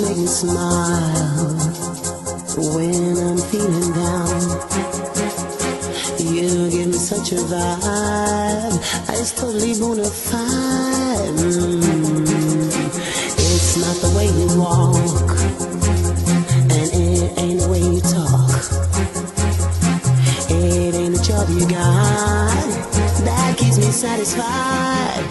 make me smile when I'm feeling down. You give me such a vibe, it's totally bona fide. It's not the way you walk, and it ain't the way you talk. It ain't the job you got that keeps me satisfied.